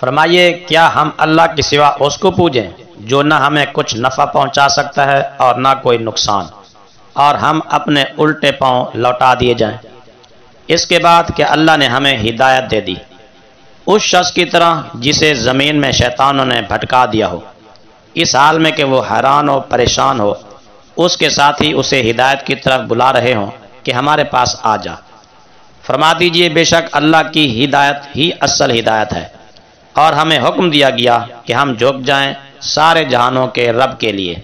फरमाइए क्या हम अल्लाह के सिवा उसको पूजें जो न हमें कुछ नफ़ा पहुंचा सकता है और न कोई नुकसान और हम अपने उल्टे पांव लौटा दिए जाएं इसके बाद कि अल्लाह ने हमें हिदायत दे दी। उस शख्स की तरह जिसे ज़मीन में शैतानों ने भटका दिया हो। इस हाल में कि वो हैरान हो, परेशान हो, उसके साथ ही उसे हिदायत की तरफ़ बुला रहे हों कि हमारे पास आ जा। फरमा दीजिए, बेशक अल्लाह की हिदायत ही असल हिदायत है। और हमें हुक्म दिया गया कि हम झुक जाएँ सारे जहानों के रब के लिए।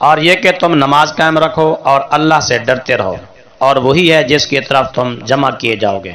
और ये कि तुम नमाज कायम रखो और अल्लाह से डरते रहो और वही है जिसकी तरफ तुम जमा किए जाओगे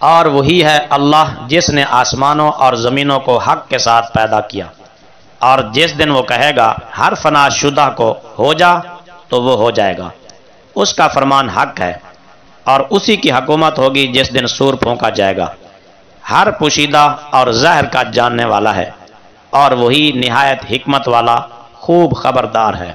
और वही है अल्लाह जिसने आसमानों और ज़मीनों को हक के साथ पैदा किया और जिस दिन वो कहेगा हर फना शुदा को हो जा तो वो हो जाएगा उसका फरमान हक है और उसी की हुकूमत होगी जिस दिन सूर फूंका जाएगा हर पुशीदा और जहर का जानने वाला है और वही निहायत हिकमत वाला खूब खबरदार है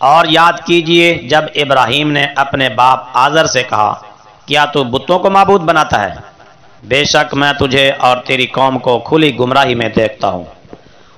और याद कीजिए जब इब्राहिम ने अपने बाप आजर से कहा क्या तू बुतों को माबूद बनाता है बेशक मैं तुझे और तेरी कौम को खुली गुमराही में देखता हूँ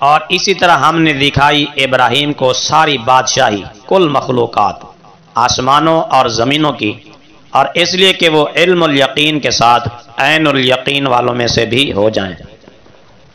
और इसी तरह हमने दिखाई इब्राहिम को सारी बादशाही कुल मखलूक़ात आसमानों और ज़मीनों की और इसलिए कि वो इल्मुल यकीन के साथ ऐनुल यकीन वालों में से भी हो जाएं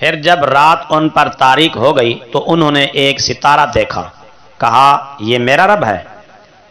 फिर जब रात उन पर तारीख हो गई तो उन्होंने एक सितारा देखा कहा यह मेरा रब है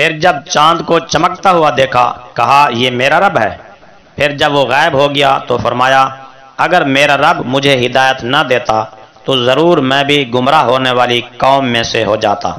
फिर जब चांद को चमकता हुआ देखा कहा यह मेरा रब है फिर जब वो गायब हो गया तो फरमाया अगर मेरा रब मुझे हिदायत न देता तो ज़रूर मैं भी गुमराह होने वाली कौम में से हो जाता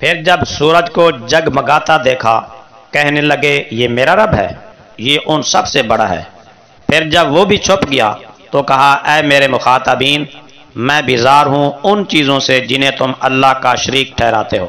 फिर जब सूरज को जगमगाता देखा कहने लगे ये मेरा रब है ये उन सब से बड़ा है फिर जब वो भी छुप गया तो कहा ऐ मेरे मुखातबीन मैं बिजार हूँ उन चीज़ों से जिन्हें तुम अल्लाह का शरीक ठहराते हो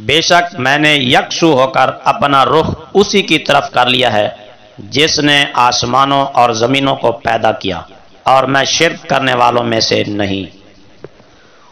बेशक मैंने यकसु होकर अपना रुख उसी की तरफ कर लिया है जिसने आसमानों और जमीनों को पैदा किया और मैं शिरक करने वालों में से नहीं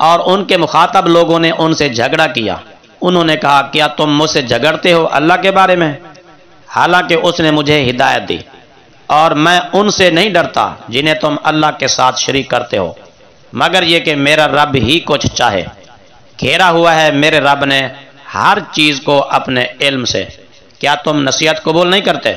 और उनके मुखातब लोगों ने उनसे झगड़ा किया उन्होंने कहा क्या तुम मुझसे झगड़ते हो अल्लाह के बारे में हालांकि उसने मुझे हिदायत दी और मैं उनसे नहीं डरता जिन्हें तुम अल्लाह के साथ शरीक करते हो मगर ये कि मेरा रब ही कुछ चाहे घेरा हुआ है मेरे रब ने हर चीज को अपने इल्म से क्या तुम नसीहत कबूल नहीं करते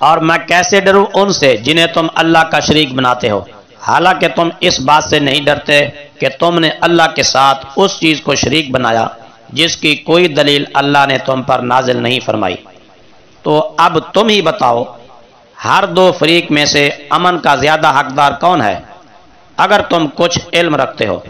और मैं कैसे डरूं उनसे जिन्हें तुम अल्लाह का शरीक बनाते हो हालांकि तुम इस बात से नहीं डरते कि तुमने अल्लाह के साथ उस चीज को शरीक बनाया जिसकी कोई दलील अल्लाह ने तुम पर नाजिल नहीं फरमाई तो अब तुम ही बताओ हर दो फरीक में से अमन का ज़्यादा हकदार कौन है? अगर तुम कुछ इल्म रखते हो।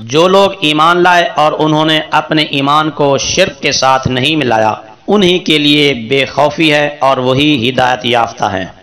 जो लोग ईमान लाए और उन्होंने अपने ईमान को शिरक के साथ नहीं मिलाया उन्हीं के लिए बेखौफी है और वही हिदायत याफ्ता हैं।